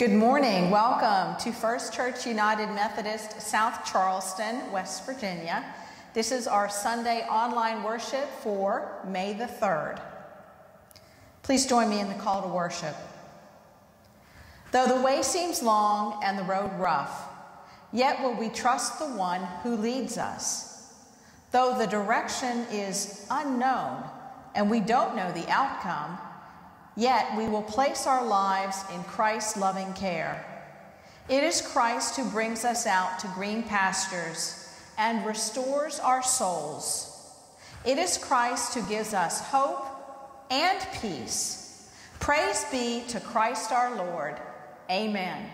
Good morning. Welcome to First Church United Methodist, South Charleston, West Virginia. This is our Sunday online worship for May the 3rd. Please join me in the call to worship. Though the way seems long and the road rough, yet will we trust the one who leads us. Though the direction is unknown and we don't know the outcome, Yet we will place our lives in Christ's loving care. It is Christ who brings us out to green pastures and restores our souls. It is Christ who gives us hope and peace. Praise be to Christ our Lord. Amen.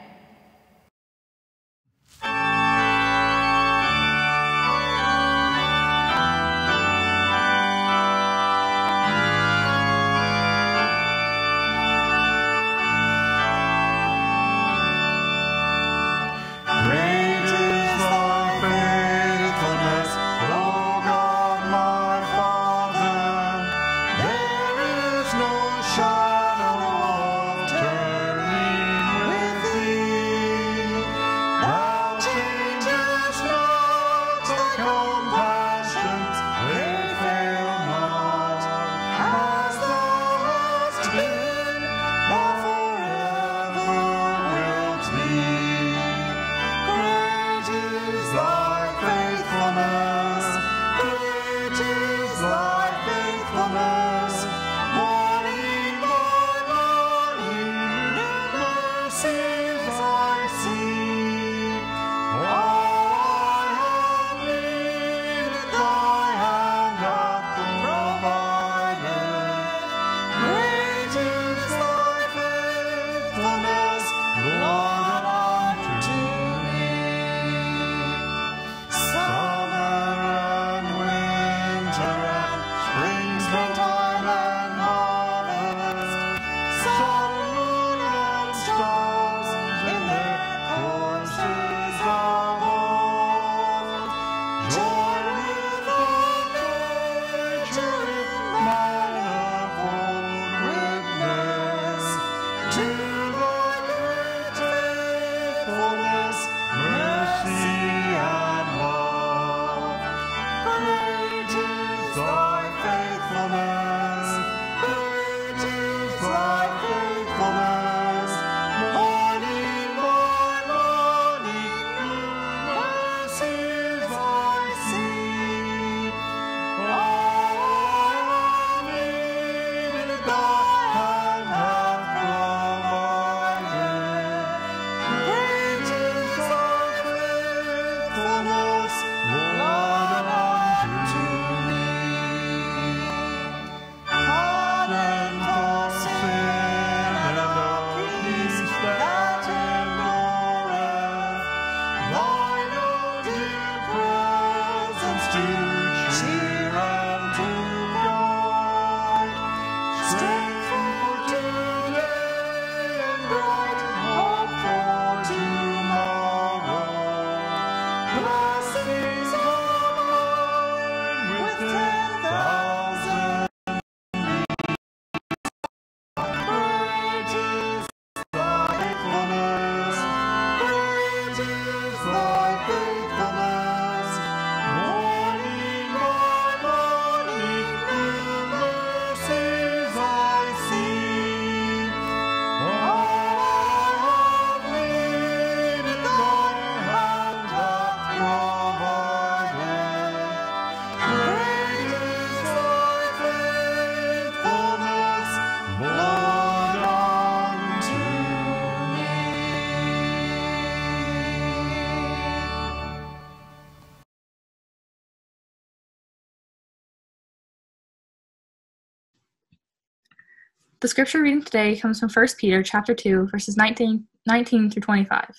The scripture reading today comes from 1 Peter chapter 2, verses 19, 19 through 25.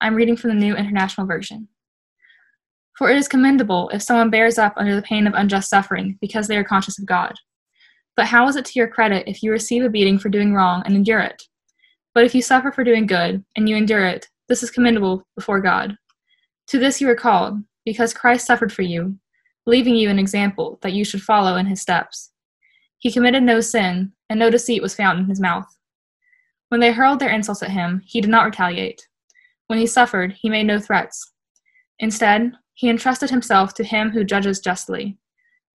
I'm reading from the New International Version. For it is commendable if someone bears up under the pain of unjust suffering because they are conscious of God. But how is it to your credit if you receive a beating for doing wrong and endure it? But if you suffer for doing good and you endure it, this is commendable before God. To this you are called, because Christ suffered for you, leaving you an example that you should follow in his steps. He committed no sin, and no deceit was found in his mouth. When they hurled their insults at him, he did not retaliate. When he suffered, he made no threats. Instead, he entrusted himself to him who judges justly.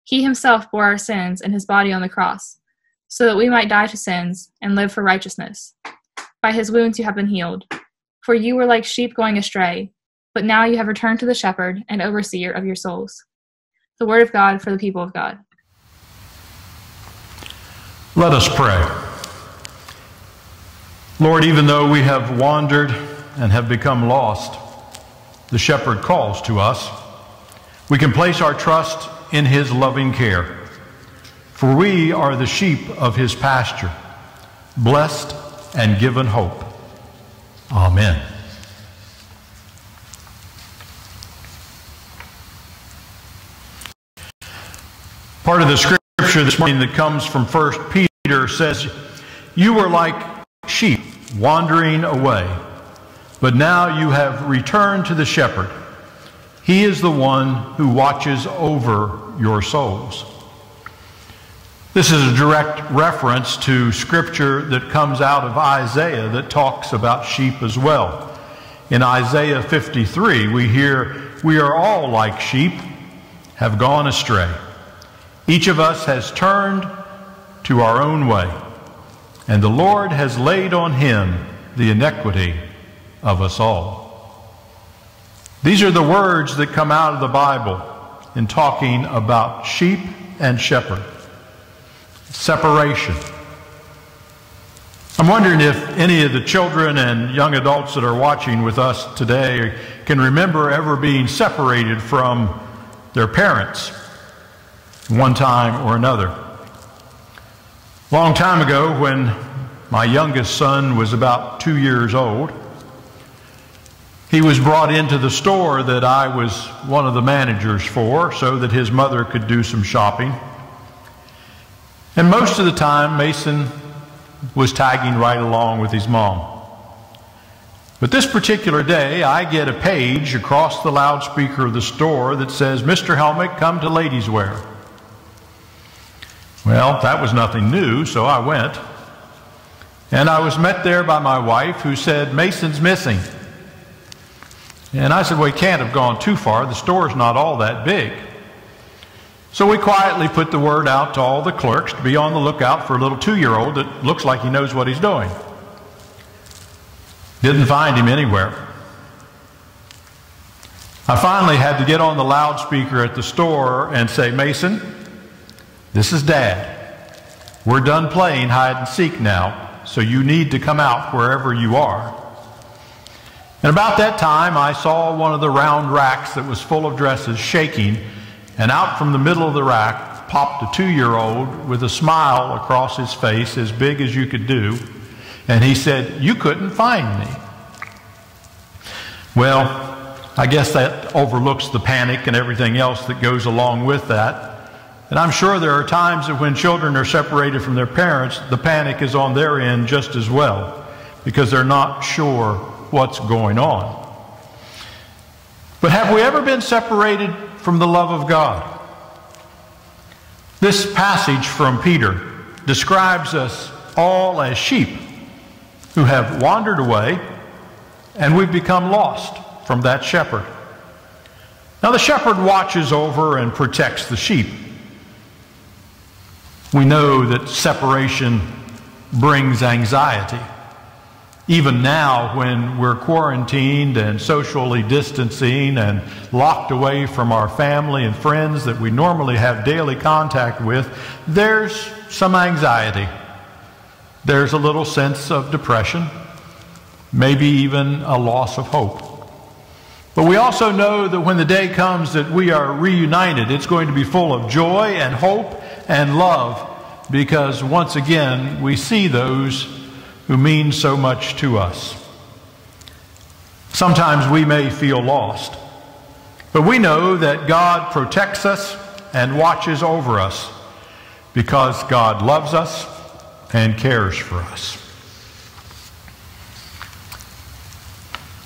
He himself bore our sins in his body on the cross, so that we might die to sins and live for righteousness. By his wounds you have been healed. For you were like sheep going astray, but now you have returned to the shepherd and overseer of your souls. The word of God for the people of God. Let us pray. Lord, even though we have wandered and have become lost, the shepherd calls to us. We can place our trust in his loving care, for we are the sheep of his pasture, blessed and given hope. Amen. Part of the scripture this morning that comes from 1 Peter says, You were like sheep wandering away, but now you have returned to the shepherd. He is the one who watches over your souls. This is a direct reference to scripture that comes out of Isaiah that talks about sheep as well. In Isaiah 53, we hear, We are all like sheep, have gone astray. Each of us has turned to our own way, and the Lord has laid on him the iniquity of us all. These are the words that come out of the Bible in talking about sheep and shepherd. Separation. I'm wondering if any of the children and young adults that are watching with us today can remember ever being separated from their parents one time or another. Long time ago, when my youngest son was about two years old, he was brought into the store that I was one of the managers for so that his mother could do some shopping. And most of the time, Mason was tagging right along with his mom. But this particular day, I get a page across the loudspeaker of the store that says, Mr. Helmick, come to ladies' wear. Well, that was nothing new, so I went. And I was met there by my wife who said, Mason's missing. And I said, Well, he can't have gone too far. The store's not all that big. So we quietly put the word out to all the clerks to be on the lookout for a little two year old that looks like he knows what he's doing. Didn't find him anywhere. I finally had to get on the loudspeaker at the store and say, Mason, this is Dad. We're done playing hide and seek now, so you need to come out wherever you are. And about that time, I saw one of the round racks that was full of dresses shaking, and out from the middle of the rack popped a two year old with a smile across his face as big as you could do. And he said, You couldn't find me. Well, I guess that overlooks the panic and everything else that goes along with that. And I'm sure there are times that when children are separated from their parents, the panic is on their end just as well because they're not sure what's going on. But have we ever been separated from the love of God? This passage from Peter describes us all as sheep who have wandered away and we've become lost from that shepherd. Now, the shepherd watches over and protects the sheep. We know that separation brings anxiety. Even now, when we're quarantined and socially distancing and locked away from our family and friends that we normally have daily contact with, there's some anxiety. There's a little sense of depression, maybe even a loss of hope. But we also know that when the day comes that we are reunited, it's going to be full of joy and hope and love because once again we see those who mean so much to us. Sometimes we may feel lost, but we know that God protects us and watches over us because God loves us and cares for us.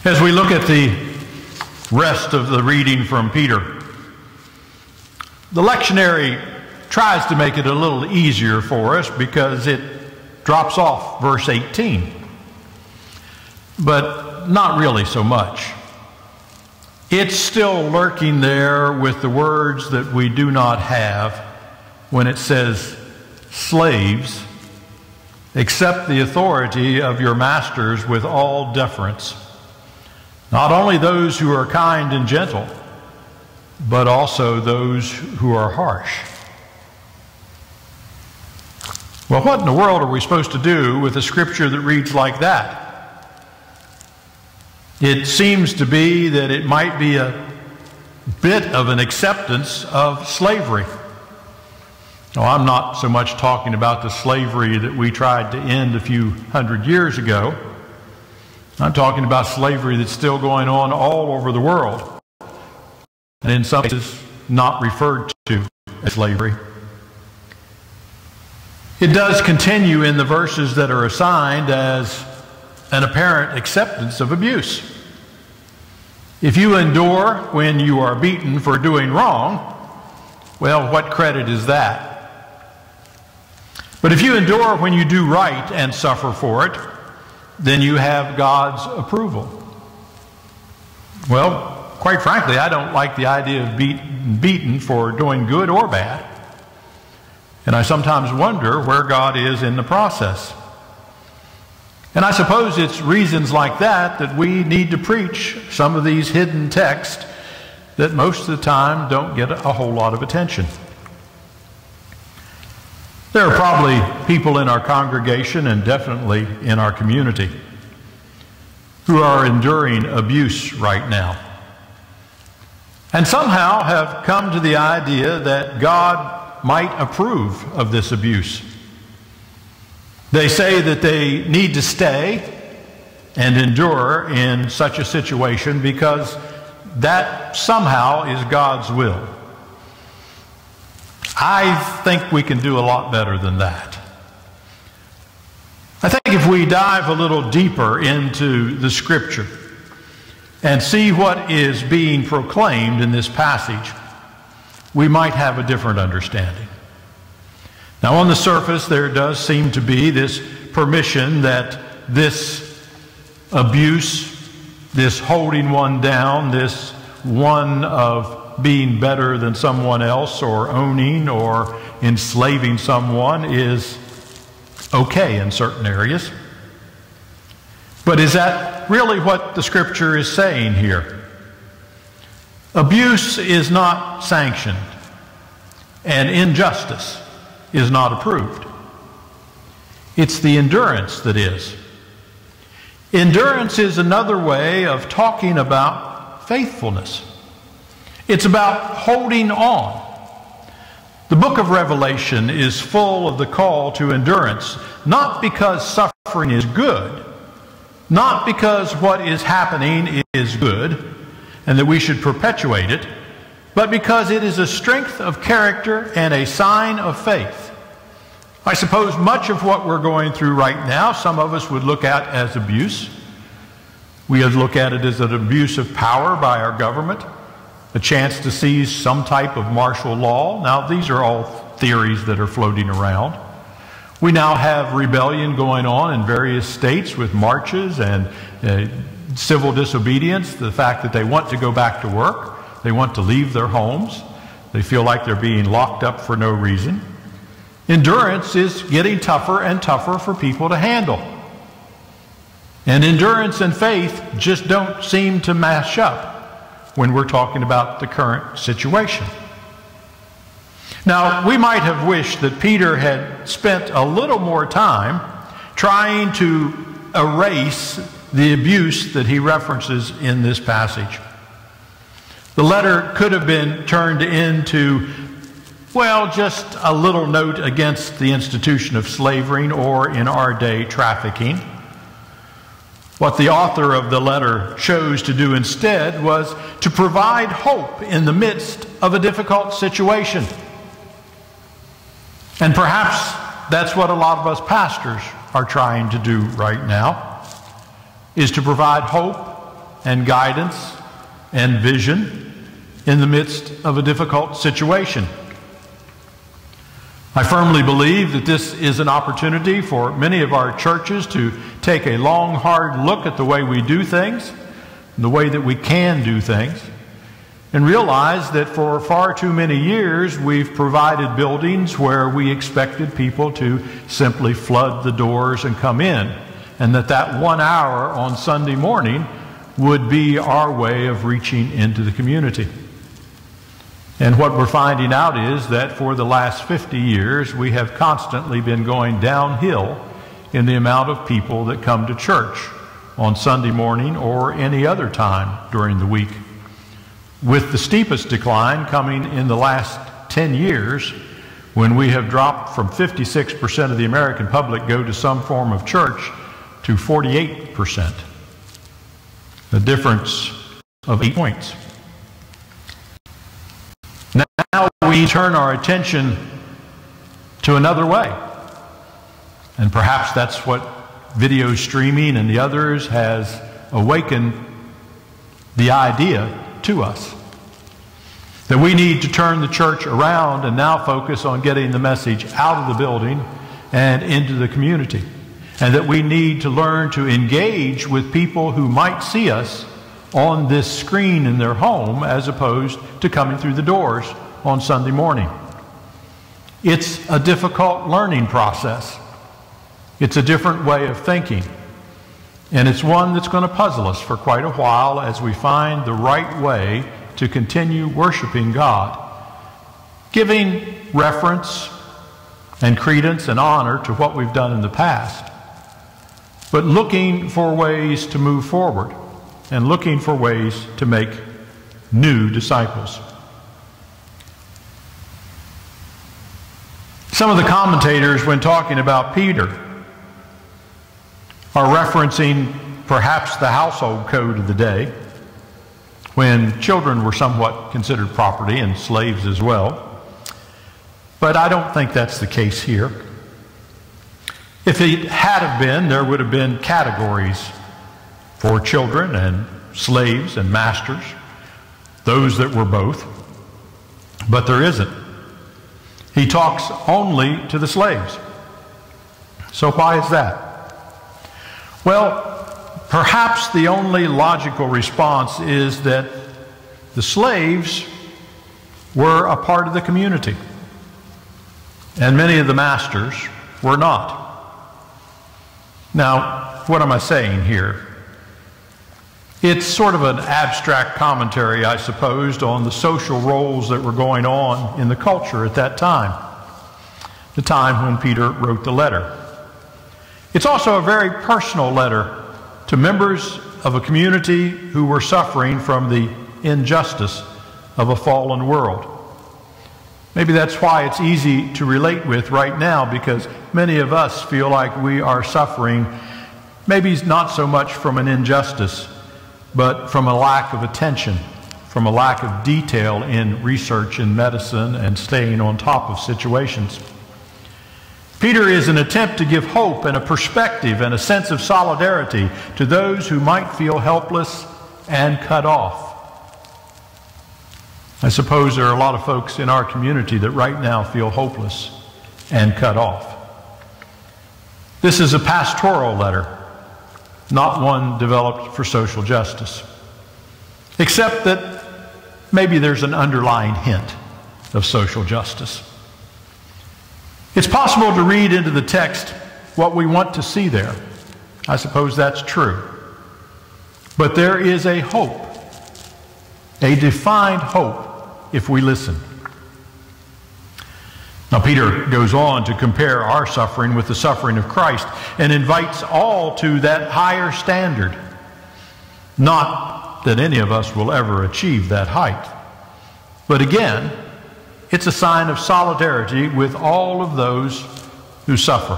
As we look at the rest of the reading from Peter, the lectionary tries to make it a little easier for us because it drops off verse 18. but not really so much. It's still lurking there with the words that we do not have when it says, Slaves, accept the authority of your masters with all deference. Not only those who are kind and gentle, but also those who are harsh. Well, what in the world are we supposed to do with a scripture that reads like that? It seems to be that it might be a bit of an acceptance of slavery. Now, I'm not so much talking about the slavery that we tried to end a few hundred years ago. I'm talking about slavery that's still going on all over the world, and in some cases, not referred to as slavery. It does continue in the verses that are assigned as an apparent acceptance of abuse. If you endure when you are beaten for doing wrong, well, what credit is that? But if you endure when you do right and suffer for it, then you have God's approval. Well, quite frankly, I don't like the idea of beat, beaten for doing good or bad. And I sometimes wonder where God is in the process. And I suppose it's reasons like that that we need to preach some of these hidden texts that most of the time don't get a whole lot of attention. There are probably people in our congregation and definitely in our community who are enduring abuse right now. And somehow have come to the idea that God might approve of this abuse. They say that they need to stay and endure in such a situation because that somehow is God's will. I think we can do a lot better than that. I think if we dive a little deeper into the scripture and see what is being proclaimed in this passage, we might have a different understanding. Now, on the surface, there does seem to be this permission that this abuse, this holding one down, this one of being better than someone else or owning or enslaving someone is okay in certain areas. But is that really what the scripture is saying here? Abuse is not sanctioned, and injustice is not approved. It's the endurance that is. Endurance is another way of talking about faithfulness. It's about holding on. The book of Revelation is full of the call to endurance, not because suffering is good, not because what is happening is good, and that we should perpetuate it, but because it is a strength of character and a sign of faith. I suppose much of what we're going through right now, some of us would look at as abuse. We would look at it as an abuse of power by our government, a chance to seize some type of martial law. Now, these are all theories that are floating around. We now have rebellion going on in various states with marches and uh, civil disobedience, the fact that they want to go back to work, they want to leave their homes, they feel like they're being locked up for no reason. Endurance is getting tougher and tougher for people to handle. And endurance and faith just don't seem to mash up when we're talking about the current situation. Now, we might have wished that Peter had spent a little more time trying to erase the abuse that he references in this passage. The letter could have been turned into, well, just a little note against the institution of slavery or, in our day, trafficking. What the author of the letter chose to do instead was to provide hope in the midst of a difficult situation. And perhaps that's what a lot of us pastors are trying to do right now is to provide hope and guidance and vision in the midst of a difficult situation. I firmly believe that this is an opportunity for many of our churches to take a long, hard look at the way we do things, the way that we can do things, and realize that for far too many years we've provided buildings where we expected people to simply flood the doors and come in, and that that one hour on Sunday morning would be our way of reaching into the community. And what we're finding out is that for the last 50 years, we have constantly been going downhill in the amount of people that come to church on Sunday morning or any other time during the week. With the steepest decline coming in the last 10 years, when we have dropped from 56% of the American public go to some form of church to 48%. A difference of eight points. Now we turn our attention to another way. And perhaps that's what video streaming and the others has awakened the idea to us. That we need to turn the church around and now focus on getting the message out of the building and into the community. And that we need to learn to engage with people who might see us on this screen in their home as opposed to coming through the doors on Sunday morning. It's a difficult learning process. It's a different way of thinking. And it's one that's going to puzzle us for quite a while as we find the right way to continue worshiping God, giving reference and credence and honor to what we've done in the past, but looking for ways to move forward and looking for ways to make new disciples. Some of the commentators, when talking about Peter, are referencing perhaps the household code of the day when children were somewhat considered property and slaves as well. But I don't think that's the case here. If it had have been, there would have been categories for children and slaves and masters, those that were both. But there isn't. He talks only to the slaves. So why is that? Well, perhaps the only logical response is that the slaves were a part of the community, and many of the masters were not. Now, what am I saying here? It's sort of an abstract commentary, I suppose, on the social roles that were going on in the culture at that time, the time when Peter wrote the letter. It's also a very personal letter to members of a community who were suffering from the injustice of a fallen world. Maybe that's why it's easy to relate with right now because many of us feel like we are suffering, maybe not so much from an injustice but from a lack of attention, from a lack of detail in research in medicine and staying on top of situations. Peter is an attempt to give hope and a perspective and a sense of solidarity to those who might feel helpless and cut off. I suppose there are a lot of folks in our community that right now feel hopeless and cut off. This is a pastoral letter not one developed for social justice. Except that maybe there's an underlying hint of social justice. It's possible to read into the text what we want to see there. I suppose that's true. But there is a hope, a defined hope, if we listen. Now, Peter goes on to compare our suffering with the suffering of Christ and invites all to that higher standard. Not that any of us will ever achieve that height. But again, it's a sign of solidarity with all of those who suffer.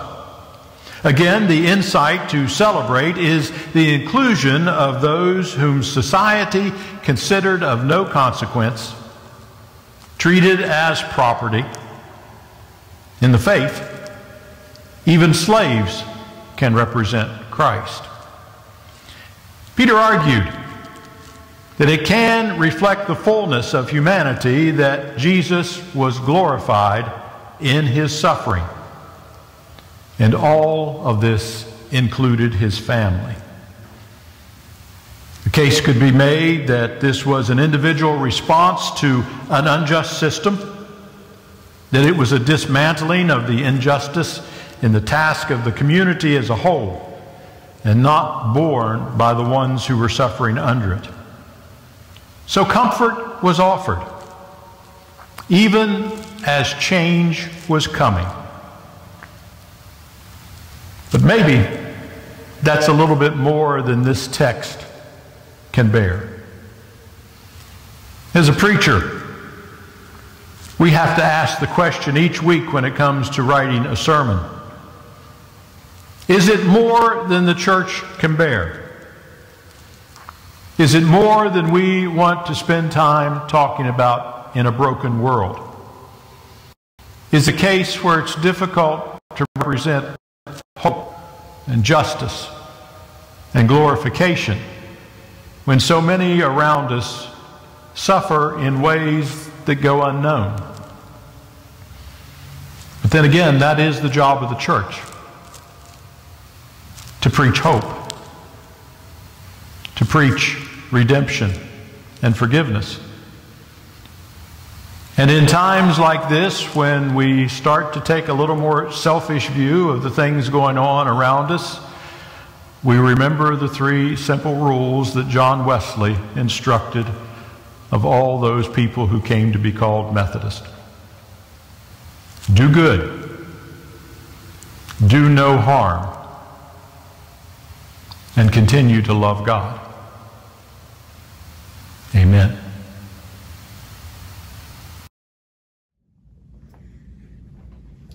Again, the insight to celebrate is the inclusion of those whom society considered of no consequence, treated as property, in the faith, even slaves can represent Christ. Peter argued that it can reflect the fullness of humanity that Jesus was glorified in his suffering. And all of this included his family. The case could be made that this was an individual response to an unjust system, that it was a dismantling of the injustice in the task of the community as a whole, and not borne by the ones who were suffering under it. So comfort was offered, even as change was coming. But maybe that's a little bit more than this text can bear. As a preacher, we have to ask the question each week when it comes to writing a sermon Is it more than the church can bear? Is it more than we want to spend time talking about in a broken world? Is a case where it's difficult to represent hope and justice and glorification when so many around us suffer in ways that go unknown. But then again, that is the job of the church to preach hope, to preach redemption and forgiveness. And in times like this, when we start to take a little more selfish view of the things going on around us, we remember the three simple rules that John Wesley instructed of all those people who came to be called Methodist. Do good. Do no harm. And continue to love God. Amen.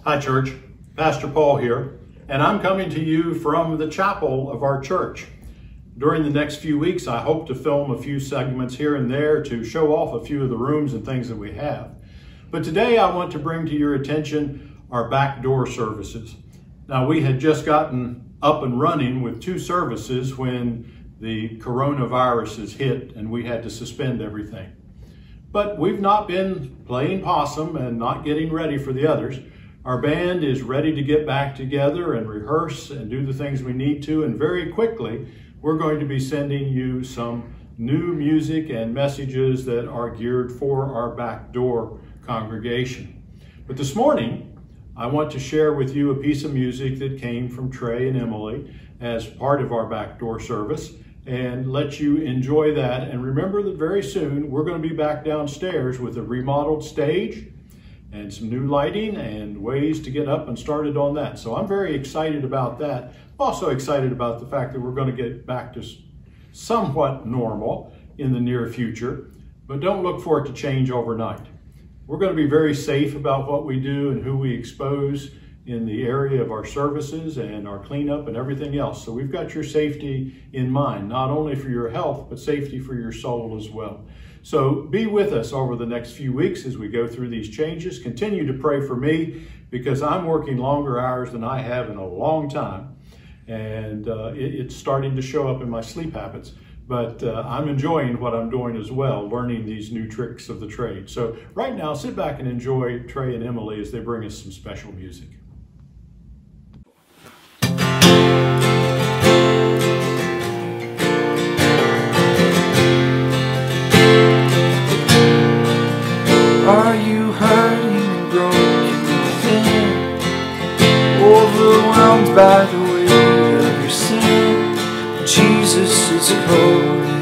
Hi, church. Pastor Paul here, and I'm coming to you from the chapel of our church. During the next few weeks, I hope to film a few segments here and there to show off a few of the rooms and things that we have. But today I want to bring to your attention our back door services. Now, we had just gotten up and running with two services when the coronavirus hit and we had to suspend everything. But we've not been playing possum and not getting ready for the others. Our band is ready to get back together and rehearse and do the things we need to. And very quickly, we're going to be sending you some new music and messages that are geared for our back door congregation. But this morning, I want to share with you a piece of music that came from Trey and Emily as part of our back door service and let you enjoy that. And remember that very soon we're going to be back downstairs with a remodeled stage and some new lighting and ways to get up and started on that. So I'm very excited about that. I'm also excited about the fact that we're going to get back to somewhat normal in the near future, but don't look for it to change overnight. We're going to be very safe about what we do and who we expose in the area of our services and our cleanup and everything else. So we've got your safety in mind, not only for your health, but safety for your soul as well. So be with us over the next few weeks as we go through these changes. Continue to pray for me because I'm working longer hours than I have in a long time. And uh, it, it's starting to show up in my sleep habits. But uh, I'm enjoying what I'm doing as well, learning these new tricks of the trade. So right now, sit back and enjoy Trey and Emily as they bring us some special music. By the weight of your sin? Jesus is calling.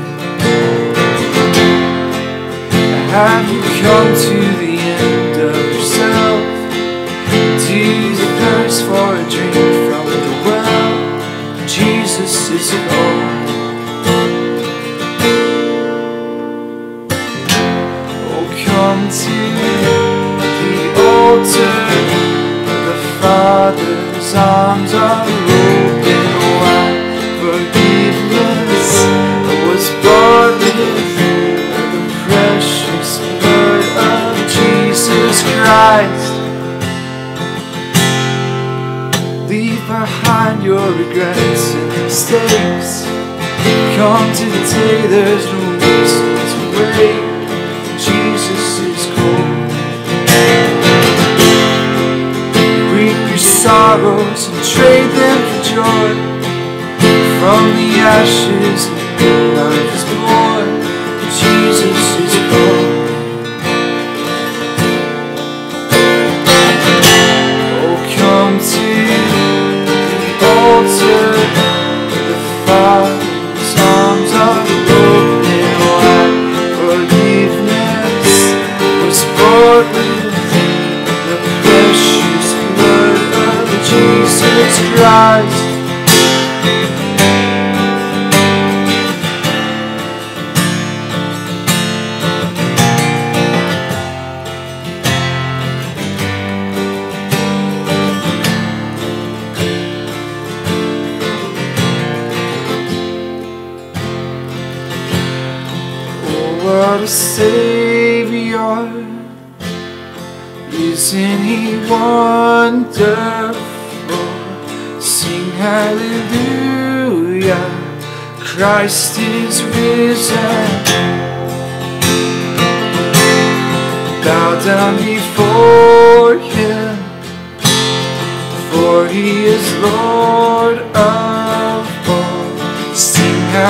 Have you come to the there's no reason distance away. Jesus is cold. Reap your sorrows and trade them for joy. From the ashes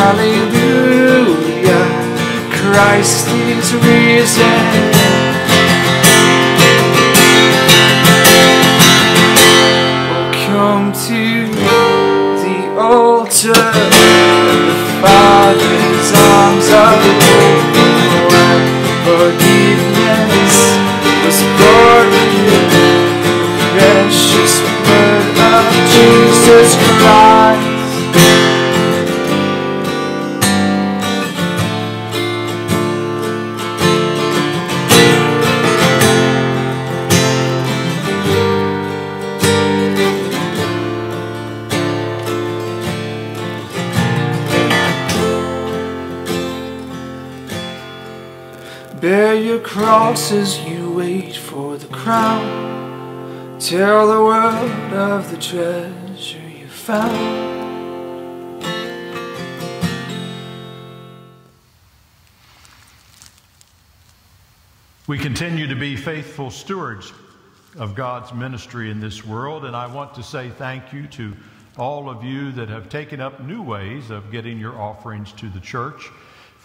hallelujah! Christ is risen. Oh, come to the altar. The Father's arms are open. Forgiveness was as you wait for the crown. Tell the world of the treasure you found. We continue to be faithful stewards of God's ministry in this world, and I want to say thank you to all of you that have taken up new ways of getting your offerings to the church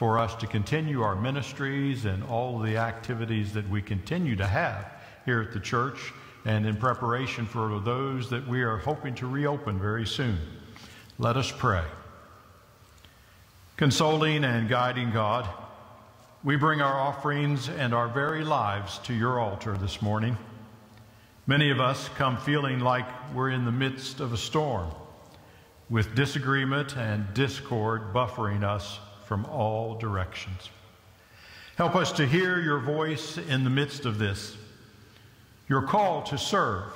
for us to continue our ministries and all the activities that we continue to have here at the church and in preparation for those that we are hoping to reopen very soon. Let us pray. Consoling and guiding God, we bring our offerings and our very lives to your altar this morning. Many of us come feeling like we're in the midst of a storm, with disagreement and discord buffering us from all directions. Help us to hear your voice in the midst of this, your call to serve,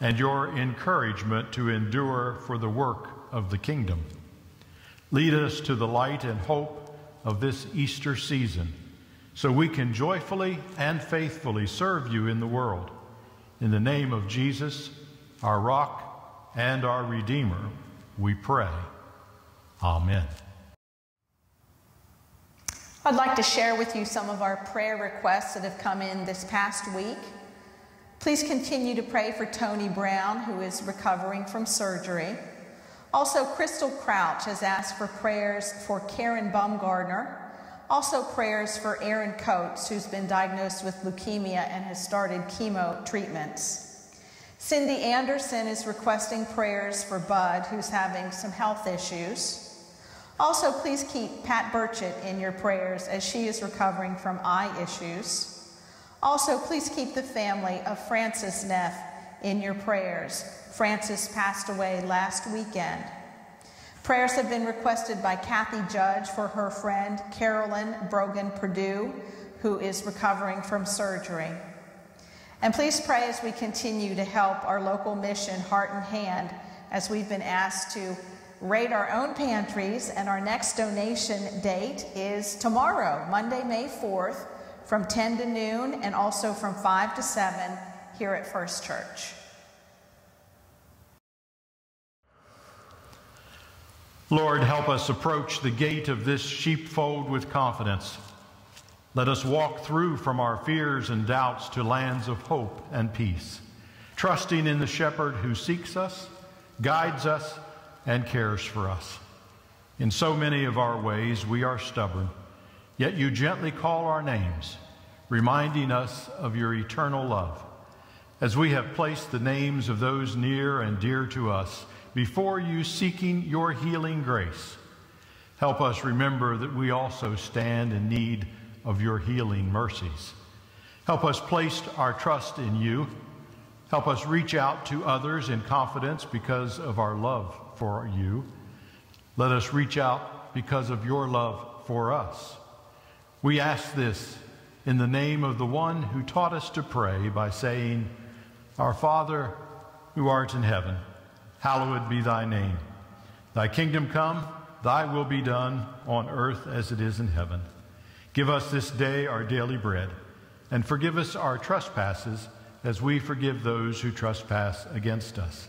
and your encouragement to endure for the work of the kingdom. Lead us to the light and hope of this Easter season so we can joyfully and faithfully serve you in the world. In the name of Jesus, our rock and our Redeemer, we pray. Amen. I'd like to share with you some of our prayer requests that have come in this past week. Please continue to pray for Tony Brown, who is recovering from surgery. Also, Crystal Crouch has asked for prayers for Karen Baumgardner. Also, prayers for Aaron Coates, who's been diagnosed with leukemia and has started chemo treatments. Cindy Anderson is requesting prayers for Bud, who's having some health issues. Also, please keep Pat Burchett in your prayers as she is recovering from eye issues. Also, please keep the family of Francis Neff in your prayers. Francis passed away last weekend. Prayers have been requested by Kathy Judge for her friend Carolyn Brogan Purdue, who is recovering from surgery. And please pray as we continue to help our local mission, Heart and Hand, as we've been asked to rate our own pantries. And our next donation date is tomorrow, Monday, May 4th, from 10 to noon and also from 5 to 7 here at First Church. Lord, help us approach the gate of this sheepfold with confidence. Let us walk through from our fears and doubts to lands of hope and peace. trusting in the shepherd who seeks us, guides us, and cares for us. In so many of our ways, we are stubborn, yet you gently call our names, reminding us of your eternal love. As we have placed the names of those near and dear to us before you, seeking your healing grace, help us remember that we also stand in need of your healing mercies. Help us place our trust in you. Help us reach out to others in confidence because of our for you. Let us reach out because of your love for us. We ask this in the name of the one who taught us to pray by saying, Our Father, who art in heaven, hallowed be thy name. Thy kingdom come, thy will be done on earth as it is in heaven. Give us this day our daily bread, and forgive us our trespasses as we forgive those who trespass against us.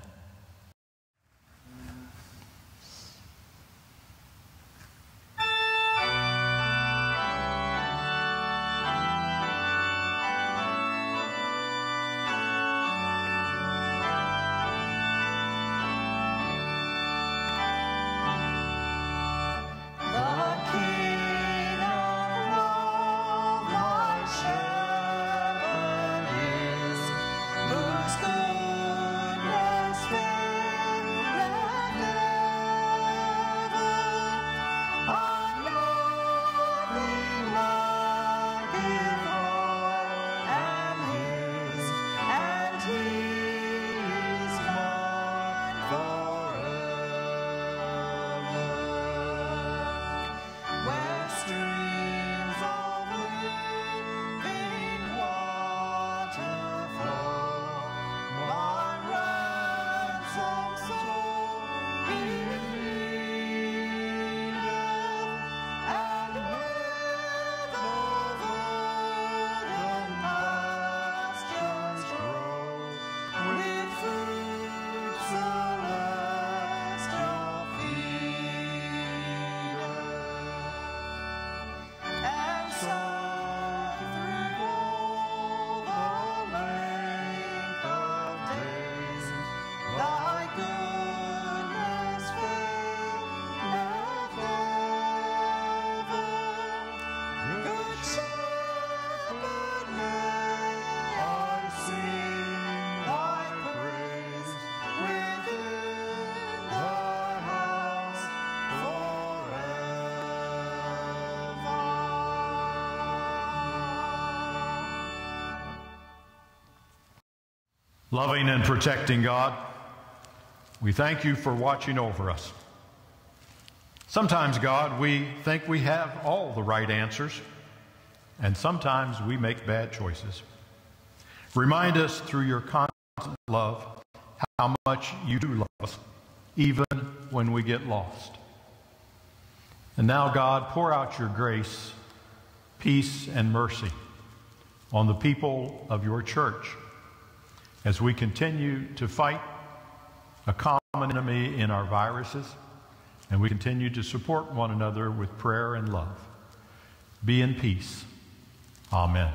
Loving and protecting God, we thank you for watching over us. Sometimes, God, we think we have all the right answers, and sometimes we make bad choices. Remind us through your constant love how much you do love us, even when we get lost. And now, God, pour out your grace, peace, and mercy on the people of your church as we continue to fight a common enemy in our viruses and we continue to support one another with prayer and love. Be in peace. Amen.